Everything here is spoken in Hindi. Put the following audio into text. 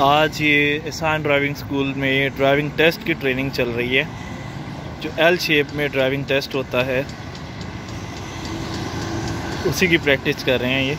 आज ये एहसान ड्राइविंग स्कूल में ड्राइविंग टेस्ट की ट्रेनिंग चल रही है, जो एल शेप में ड्राइविंग टेस्ट होता है। उसी की प्रैक्टिस कर रहे हैं ये।